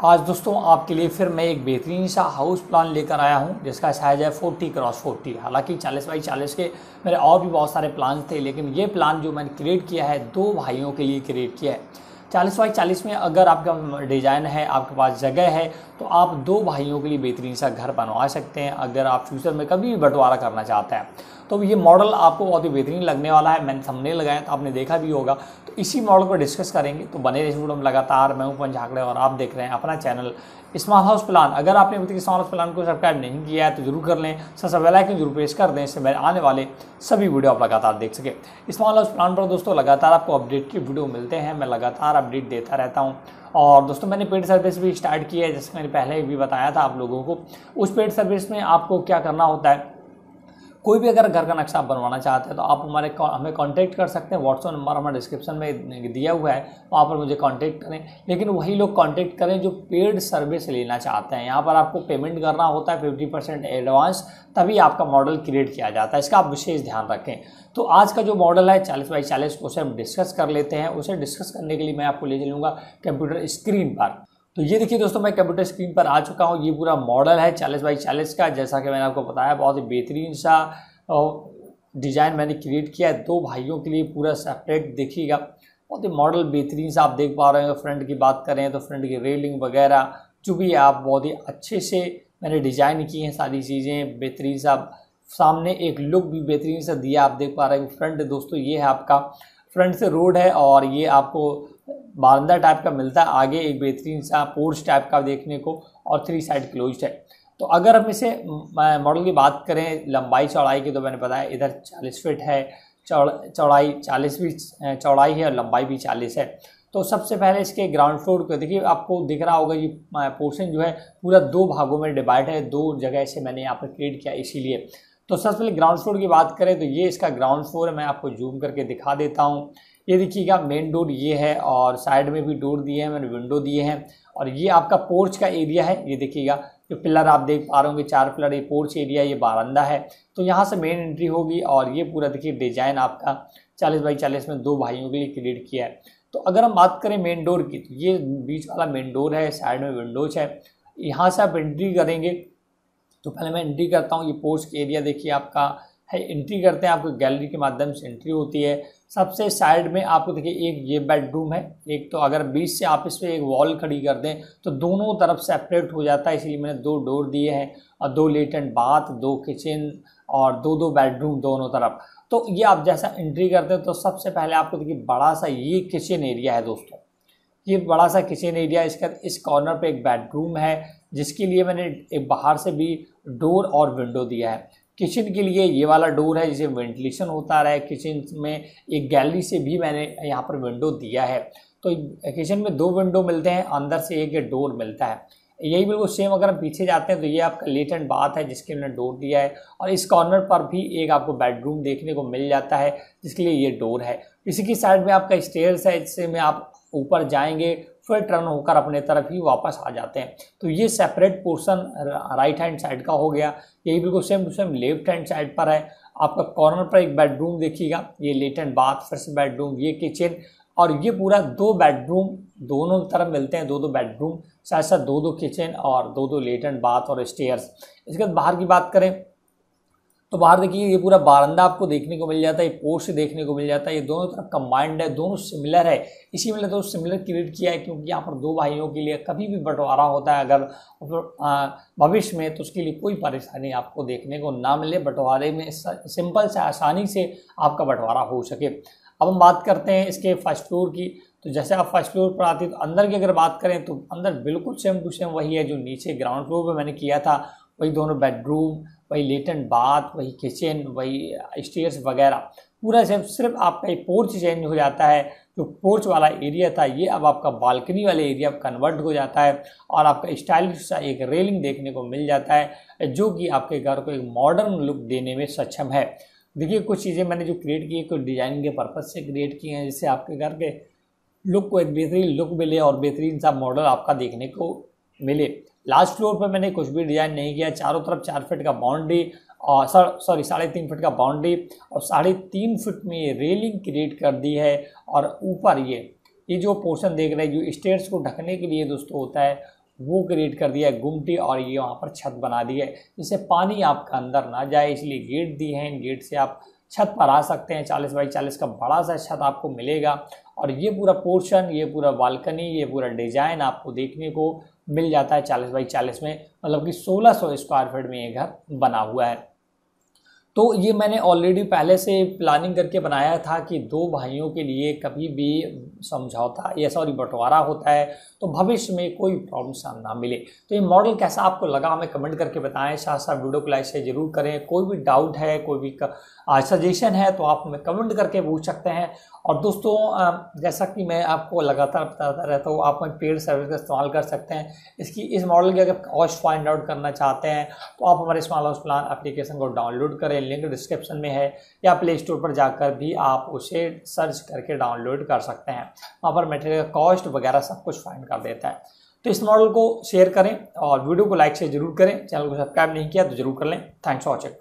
आज दोस्तों आपके लिए फिर मैं एक बेहतरीन सा हाउस प्लान लेकर आया हूँ, जिसका साइज़ है 40 क्रॉस 40 हालाँकि 40 बाई 40 के मेरे और भी बहुत सारे प्लान थे, लेकिन ये प्लान जो मैंने क्रिएट किया है, दो भाइयों के लिए क्रिएट किया है। 40 बाई 40 में अगर आपका डिज़ाइन है, आपके पास जगह है तो आप दो भाइयों के लिए बेहतरीन सा घर बनवा सकते हैं, अगर आप फ्यूचर में कभी भी बंटवारा करना चाहते हैं। तो ये मॉडल आपको बहुत ही बेहतरीन लगने वाला है। मैंने सामने लगाया तो आपने देखा भी होगा। तो इसी मॉडल को डिस्कस करेंगे। तो बने रहे वीडियो में लगातार। मैं हूँ झाकड़े और आप देख रहे हैं अपना चैनल स्मार्ट हाउस प्लान अगर आपने अभी तक स्मॉल हाउस प्लान को सब्सक्राइब नहीं किया है तो ज़रूर कर लें। सबसे बेल आइकन ज़रूर प्रेस कर दें। इससे मेरे आने वाले सभी वीडियो आप लगातार देख सके। स्मार्ट हाउस प्लान पर दोस्तों, लगातार आपको अपडेट वीडियो मिलते हैं। मैं लगातार अपडेट देता रहता हूँ। और दोस्तों, मैंने पेड सर्विस भी स्टार्ट की है, जैसे मैंने पहले भी बताया था आप लोगों को। उस पेड सर्विस में आपको क्या करना होता है? कोई भी अगर घर का नक्शा आप बनवाना चाहते हैं तो आप हमारे हमें कांटेक्ट कर सकते हैं। व्हाट्सअप नंबर हमारे डिस्क्रिप्शन में दिया हुआ है वहाँ पर मुझे कांटेक्ट करें। लेकिन वही लोग कांटेक्ट करें जो पेड सर्विस लेना चाहते हैं। यहाँ पर आपको पेमेंट करना होता है फिफ्टी परसेंट एडवांस तभी आपका मॉडल क्रिएट किया जाता है। इसका आप विशेष ध्यान रखें। तो आज का जो मॉडल है, चालीस बाई चालीस, उसे हम डिस्कस कर लेते हैं। उसे डिस्कस करने के लिए मैं आपको ले चलूँगा कंप्यूटर स्क्रीन पर। तो ये देखिए दोस्तों, मैं कंप्यूटर स्क्रीन पर आ चुका हूँ। ये पूरा मॉडल है चालीस बाई चालीस का। जैसा कि मैंने आपको बताया, बहुत ही बेहतरीन सा डिज़ाइन मैंने क्रिएट किया है। दो भाइयों के लिए पूरा सेपरेट देखिएगा। बहुत ही मॉडल बेहतरीन सा आप देख पा रहे हैं फ्रंट की बात करें तो फ्रंट की रेलिंग वगैरह, जो भी आप बहुत ही अच्छे से मैंने डिज़ाइन की हैं सारी चीज़ें, बेहतरीन सा, सामने एक लुक भी बेहतरीन सा दिया आप देख पा रहे हैं फ्रंट दोस्तों, ये है आपका फ्रंट से रोड है और ये आपको बारंदा टाइप का मिलता है, आगे एक बेहतरीन सा पोर्च टाइप का देखने को और थ्री साइड क्लोज है। तो अगर हम इसे मॉडल की बात करें, लंबाई चौड़ाई की तो मैंने बताया, इधर चालीस फीट है चौड़ाई चालीस भी चौड़ाई है और लंबाई भी चालीस है। तो सबसे पहले इसके ग्राउंड फ्लोर को देखिए, आपको दिख रहा होगा ये पोर्शन जो है पूरा दो भागों में डिवाइड है, दो जगह से मैंने यहाँ पर क्रिएट किया, इसीलिए। तो सबसे पहले ग्राउंड फ्लोर की बात करें तो ये इसका ग्राउंड फ्लोर है, मैं आपको जूम करके दिखा देता हूँ। ये देखिएगा मेन डोर ये है और साइड में भी डोर दिए हैं, मैंने विंडो दिए हैं और ये आपका पोर्च का एरिया है। ये देखिएगा जो पिलर आप देख पा रहे होंगे, चार पिलर ये पोर्च एरिया ये बारंदा है। तो यहाँ से मेन एंट्री होगी और ये पूरा देखिए डिज़ाइन आपका चालीस बाई चालीस में दो भाइयों के लिए क्रिएट किया है। तो अगर हम बात करें मेन डोर की तो ये बीच वाला मेन डोर है साइड में विंडोज़ है। यहाँ से आप एंट्री करेंगे तो पहले मैं एंट्री करता हूँ, ये पोर्च एरिया देखिए आपका है एंट्री करते हैं, आपको गैलरी के माध्यम से एंट्री होती है। सबसे साइड में आपको देखिए, एक ये बेडरूम है, एक तो अगर बीच से आप इस पर एक वॉल खड़ी कर दें तो दोनों तरफ़ सेपरेट हो जाता है, इसलिए मैंने दो डोर दिए हैं, और दो लेटेंट बाथ दो किचन और दो दो बेडरूम दोनों तरफ़। तो ये आप जैसा एंट्री करते हैं तो सबसे पहले आपको देखिए बड़ा सा ये किचन एरिया है दोस्तों। ये बड़ा सा किचन एरिया इसका, इस कॉर्नर पे एक बेडरूम है जिसके लिए मैंने एक बाहर से भी डोर और विंडो दिया है। किचन के लिए ये वाला डोर है जिसे वेंटिलेशन होता रहा है। किचन में एक गैलरी से भी मैंने यहाँ पर विंडो दिया है। तो किचन में दो विंडो मिलते हैं, अंदर से एक डोर मिलता है। यही बिल्कुल सेम अगर हम पीछे जाते हैं तो ये आपका लेटेंट बात है जिसके मैंने डोर दिया है। और इस कॉर्नर पर भी एक आपको बेडरूम देखने को मिल जाता है, जिसके लिए ये डोर है। इसी की साइड में आपका स्टेयर्स है, जिससे में आप ऊपर जाएँगे फिर टर्न होकर अपने तरफ़ ही वापस आ जाते हैं। तो ये separate portion right hand side का हो गया। यही बिल्कुल same to same left hand side पर है। आपका कॉर्नर पर एक बेडरूम देखिएगा। ये let and bath first bedroom ये किचन और ये पूरा दो बेडरूम दोनों तरफ़ मिलते हैं दो दो बेडरूम साथ साथ दो दो किचन और दो दो लेट एंड बाथ और स्टेयर्स इसके बाद बाहर की बात करें तो बाहर देखिए, ये पूरा बारंदा आपको देखने को मिल जाता है, ये पोर्च देखने को मिल जाता है, ये दोनों तरफ़ कंबाइंड है, दोनों सिमिलर है। इसी में तो सिमिलर क्रिएट किया है क्योंकि यहाँ पर दो भाइयों के लिए कभी भी बंटवारा होता है अगर भविष्य में तो उसके लिए कोई परेशानी आपको देखने को ना मिले, बंटवारे में सिंपल से आसानी से आपका बंटवारा हो सके। अब हम बात करते हैं इसके फ़र्स्ट फ्लोर की तो जैसे आप फ़र्स्ट फ्लोर पर आते तो अंदर की अगर बात करें तो अंदर बिल्कुल सेम टू सेम वही है जो नीचे ग्राउंड फ्लोर पर मैंने किया था वही दोनों बेडरूम वही लेटन बाथ वही किचन वही स्टेयर्स वगैरह। पूरा सिर्फ़ सिर्फ़ आपका एक पोर्च चेंज हो जाता है। जो पोर्च वाला एरिया था, ये अब आपका बालकनी वाले एरिया कन्वर्ट हो जाता है और आपका स्टाइलिश सा एक रेलिंग देखने को मिल जाता है, जो कि आपके घर को एक मॉडर्न लुक देने में सक्षम है। देखिए, कुछ चीज़ें मैंने जो क्रिएट की है, कुछ डिज़ाइन के पर्पज़ से क्रिएट की हैं, जिससे आपके घर के लुक को एक बेहतरीन लुक मिले और बेहतरीन सा मॉडल आपका देखने को मिले। लास्ट फ्लोर पर मैंने कुछ भी डिज़ाइन नहीं किया। चारों तरफ़ चार फिट का बाउंड्री और सॉरी साढ़े तीन फिट का बाउंड्री और साढ़े तीन फिट में ये रेलिंग क्रिएट कर दी है और ऊपर ये ये जो पोर्शन देख रहे हैं, जो स्टेयर्स को ढकने के लिए दोस्तों होता है, वो क्रिएट कर दिया है गुमटी और ये वहाँ पर छत बना दी है। जिससे पानी आपका अंदर ना जाए, इसलिए गेट दिए हैं। इन गेट से आप छत पर आ सकते हैं, चालीस बाई चालीस का बड़ा सा छत आपको मिलेगा। और ये पूरा पोर्शन, ये पूरा बालकनी, ये पूरा डिज़ाइन आपको देखने को मिल जाता है चालीस बाई चालीस में। मतलब कि सोलह सौ स्क्वायर फीट में ये घर बना हुआ है। तो ये मैंने ऑलरेडी पहले से प्लानिंग करके बनाया था कि दो भाइयों के लिए कभी भी समझौता या सॉरी बंटवारा होता है तो भविष्य में कोई प्रॉब्लम सामना मिले। तो ये मॉडल कैसा आपको लगा हमें कमेंट करके बताएँ। साथ साथ वीडियो को लाइक से ज़रूर करें। कोई भी डाउट है, कोई भी सजेशन है तो आप हमें कमेंट करके पूछ सकते हैं। और दोस्तों जैसा कि मैं आपको लगातार बताता रहता हूँ, आप अपने पेड सर्विस का इस्तेमाल कर सकते हैं। इसकी, इस मॉडल की अगर कॉस्ट फाइंड आउट करना चाहते हैं तो आप हमारे स्मॉल हाउस प्लान एप्लीकेशन को डाउनलोड करें। लिंक डिस्क्रिप्शन में है या प्ले स्टोर पर जाकर भी आप उसे सर्च करके डाउनलोड कर सकते हैं। वहाँ पर मटेरियल कॉस्ट वगैरह सब कुछ फाइंड कर देता है। तो इस मॉडल को शेयर करें और वीडियो को लाइक से ज़रूर करें। चैनल को सब्सक्राइब नहीं किया तो ज़रूर कर लें। Thanks for watching